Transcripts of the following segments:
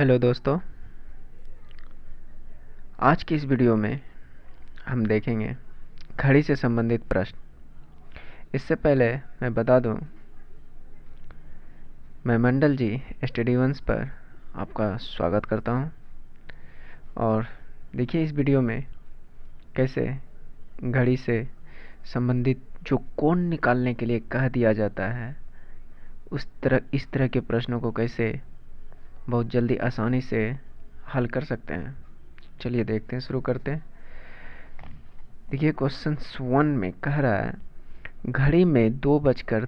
Hello दोस्तों। आज की इस वीडियो में हम देखेंगे घड़ी से संबंधित प्रश्न। इससे पहले मैं बता दूँ, मैं मंडल जी स्टडी वंस पर आपका स्वागत करता हूँ। और देखिए इस वीडियो में कैसे घड़ी से संबंधित जो कोण निकालने के लिए कह दिया जाता है, उस तरह, इस तरह के प्रश्नों को कैसे बहुत जल्दी आसानी से हल कर सकते हैं। चलिए देखते हैं, शुरू करते हैं। देखिए क्वेश्चन वन में कह रहा है, घड़ी में दो बजकर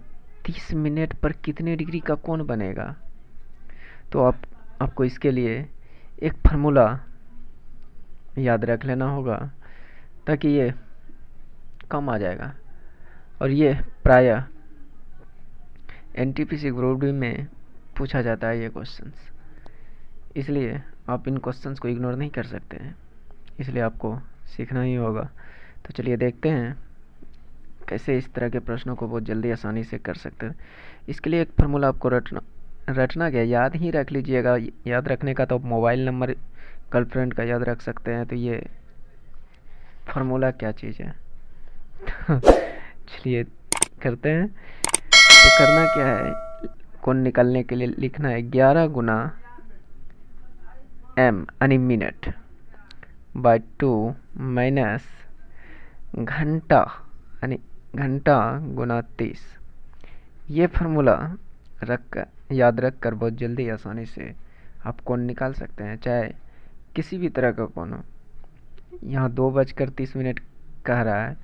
तीस मिनट पर कितने डिग्री का कोण बनेगा? तो आप, आपको इसके लिए एक फार्मूला याद रख लेना होगा, ताकि ये कम आ जाएगा। और ये प्रायः N T P C group D में पूछा जाता है ये क्वेश्चंस इसलिए आप इन क्वेश्चंस को इग्नोर नहीं कर सकते हैं। इसलिए आपको सीखना ही होगा। तो चलिए देखते हैं कैसे इस तरह के प्रश्नों को बहुत जल्दी आसानी से कर सकते हैं। इसके लिए एक फार्मूला आपको रटना रटना क्या याद ही रख लीजिएगा। याद रखने का तो आप मोबाइल नंबर गर्लफ्रेंड का याद रख सकते हैं। तो ये फार्मूला क्या चीज़ है? चलिए करते हैं। तो करना क्या है? कौन निकालने के लिए लिखना है? ग्यारह गुना एम यानी मिनट बाय टू माइनस घंटा यानी घंटा गुना तीस। ये फार्मूला रख कर याद रख कर बहुत जल्दी आसानी से आप कौन निकाल सकते हैं, चाहे किसी भी तरह का कौन हो। यहाँ दो बजकर तीस मिनट कह रहा है,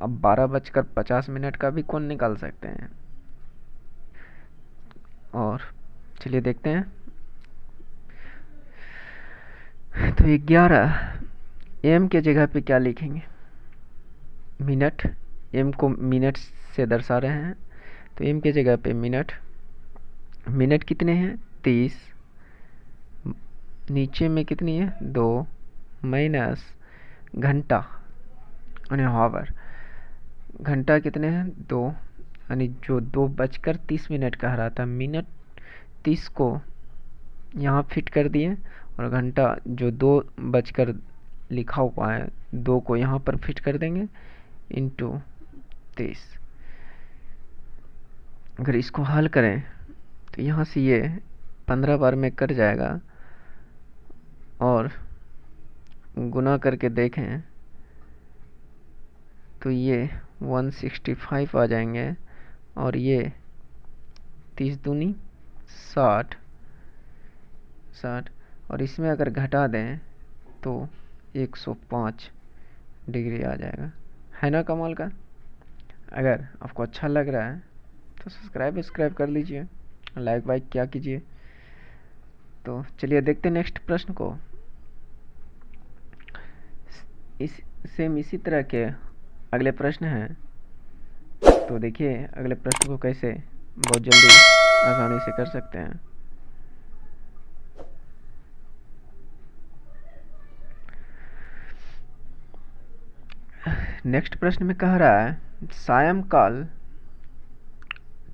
अब बारह बजकर पचास मिनट का भी कौन निकाल सकते हैं। और चलिए देखते हैं। तो ग्यारह एम के जगह पे क्या लिखेंगे? मिनट एम को मिनट से दर्शा रहे हैं। तो एम के जगह पे मिनट मिनट कितने हैं? तीस। नीचे में कितनी है? दो। माइनस घंटा, यानी हावर घंटा कितने हैं? दो। यानी जो दो बजकर तीस मिनट कह रहा था मिनट तीस को यहाँ फिट कर दिए। और घंटा जो दो बजकर लिखा हुआ है, दो को यहाँ पर फिट कर देंगे इंटू तेईस। अगर इसको हल करें तो यहाँ से ये पंद्रह बार में कर जाएगा और गुना करके देखें तो ये 165 आ जाएँगे और ये तीस दूनी साठ साठ और इसमें अगर घटा दें तो 105 डिग्री आ जाएगा। है ना कमाल का? अगर आपको अच्छा लग रहा है तो सब्सक्राइब सब्सक्राइब कर लीजिए, लाइक वाइक क्या कीजिए। तो चलिए देखते नेक्स्ट प्रश्न को। इस, सेम इसी तरह के अगले प्रश्न हैं। तो देखिए अगले प्रश्न को कैसे बहुत जल्दी आसानी से कर सकते हैं। नेक्स्ट प्रश्न में कह रहा है, सायंकाल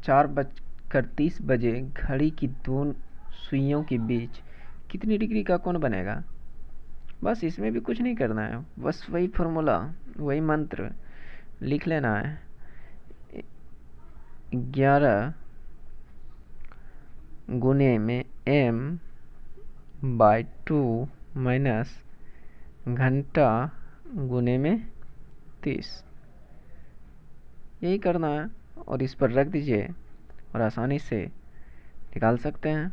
चार बजकर तीस बजे घड़ी की दो सुइयों के बीच कितनी डिग्री का कौन बनेगा? बस इसमें भी कुछ नहीं करना है, बस वही फॉर्मूला वही मंत्र लिख लेना है। ग्यारह गुने में एम बाय टू माइनस घंटा गुने में तीस। यही करना है और इस पर रख दीजिए और आसानी से निकाल सकते हैं।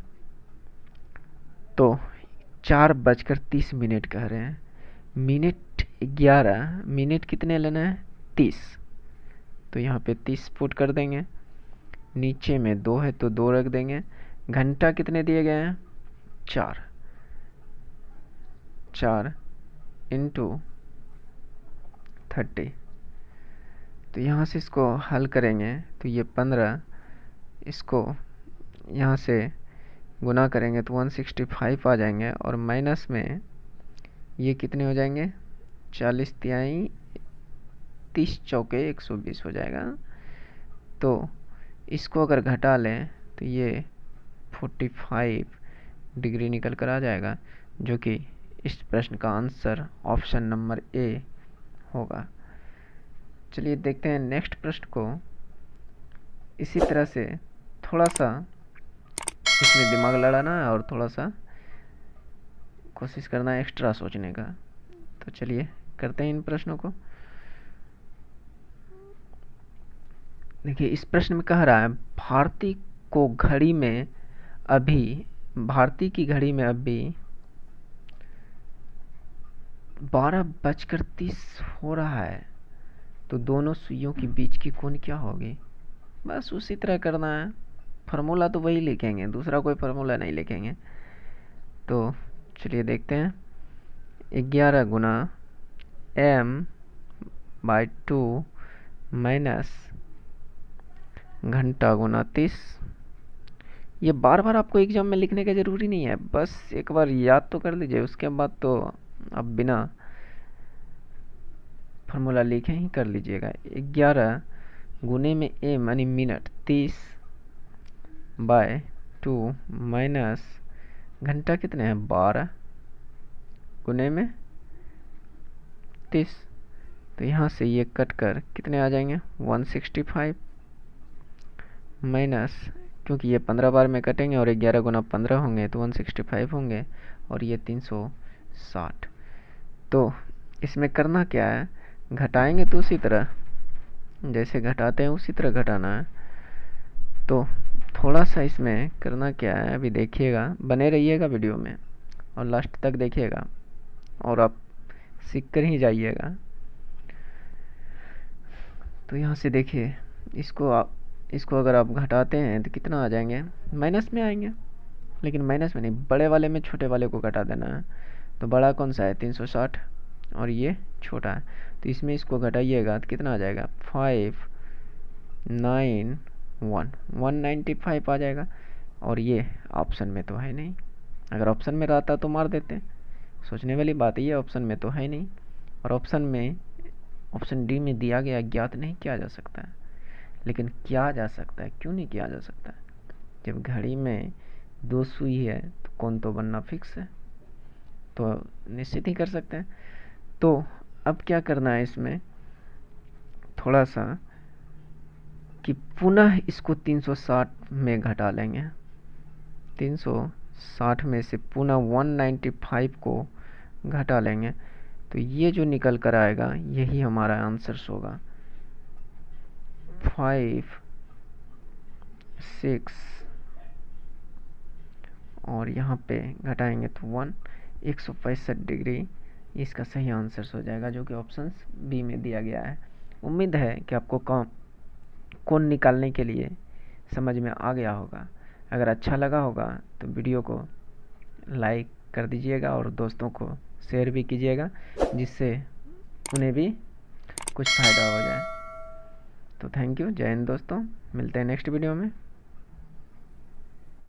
तो चार बजकर तीस मिनट कह रहे हैं। मिनट ग्यारह, मिनट कितने लेना है? तीस। तो यहाँ पे तीस फुट कर देंगे। नीचे में दो है तो दो रख देंगे। घंटा कितने दिए गए हैं? चार। चार इंटू थर्टी। तो यहाँ से इसको हल करेंगे तो ये पंद्रह, इसको यहाँ से गुना करेंगे तो वन सिक्सटी फाइव आ जाएँगे और माइनस में ये कितने हो जाएँगे? चालीस तिहाई तीस चौके एक सौ बीस हो जाएगा। तो इसको अगर घटा लें तो ये फोर्टी फाइव डिग्री निकल कर आ जाएगा, जो कि इस प्रश्न का आंसर ऑप्शन नंबर ए होगा। चलिए देखते हैं नेक्स्ट प्रश्न को। इसी तरह से थोड़ा सा इसमें दिमाग लड़ाना है और थोड़ा सा कोशिश करना है एक्स्ट्रा सोचने का। तो चलिए करते हैं इन प्रश्नों को। देखिए, इस प्रश्न में कह रहा है, भारती को घड़ी में अभी, भारती की घड़ी में अभी बारह बजकर तीस हो रहा है तो दोनों सुइयों के बीच की कोण क्या होगी बस उसी तरह करना है। फार्मूला तो वही लिखेंगे, दूसरा कोई फार्मूला नहीं लिखेंगे। तो चलिए देखते हैं। ग्यारह गुना एम बाई टू माइनस घंटा गुना तीस। ये बार बार आपको एग्ज़ाम में लिखने का ज़रूरी नहीं है। बस एक बार याद तो कर लीजिए, उसके बाद तो आप बिना फार्मूला लिखे ही कर लीजिएगा। ग्यारह गुने में एम यानी मिनट तीस बाय टू माइनस घंटा कितने हैं? बारह गुने में तीस। तो यहाँ से ये कट कर कितने आ जाएँगे? वन सिक्सटी फाइव माइनस क्योंकि ये पंद्रह बार में कटेंगे और ग्यारह गुना पंद्रह होंगे तो वन सिक्सटी फाइव होंगे और ये तीन सौ साठ। तो इसमें करना क्या है? घटाएँगे तो उसी तरह। जैसे घटाते हैं, उसी तरह घटाना है। तो थोड़ा सा इसमें करना क्या है, अभी देखिएगा। बने रहिएगा वीडियो में और लास्ट तक देखिएगा और आप सीख कर ही जाइएगा। तो यहाँ से देखिए, इसको आप, इसको अगर आप घटाते हैं तो कितना आ जाएँगे? माइनस में आएँगे। लेकिन माइनस में नहीं, बड़े वाले में छोटे वाले को घटा देना है। तो बड़ा कौन सा है? तीन सौ साठ। और ये छोटा है। तो इसमें इसको घटाइएगा तो कितना आ जाएगा? Five nine one. One ninety five आ जाएगा। और ये ऑप्शन में तो है नहीं। अगर ऑप्शन में रहता तो मार देते। सोचने वाली बात ये ऑप्शन में तो है नहीं। और ऑप्शन में, ऑप्शन डी में दिया गया ज्ञात नहीं किया जा सकता। है लेकिन किया जा सकता है। क्यों नहीं किया जा सकता? जब घड़ी में दो सुई है तो कौन तो बनना फिक्स है? तो निश्चित ही कर सकते हैं। तो अब क्या करना है इसमें? थोड़ा सा कि पुनः इसको 360 में घटा लेंगे। 360 में से पुनः 195 को घटा लेंगे। तो ये जो निकल कर आएगा, यही हमारा आंसर होगा। फाइव, सिक्स और यहाँ पे घटाएँगे तो वन। एक सौ पैंसठ डिग्री, इसका सही आंसर हो जाएगा जो कि ऑप्शन बी में दिया गया है। उम्मीद है कि आपको कौन कौन निकालने के लिए समझ में आ गया होगा। अगर अच्छा लगा होगा तो वीडियो को लाइक कर दीजिएगा और दोस्तों को शेयर भी कीजिएगा, जिससे उन्हें भी कुछ फ़ायदा हो जाए। तो थैंक यू। जय हिंद दोस्तों। मिलते हैं नेक्स्ट वीडियो में।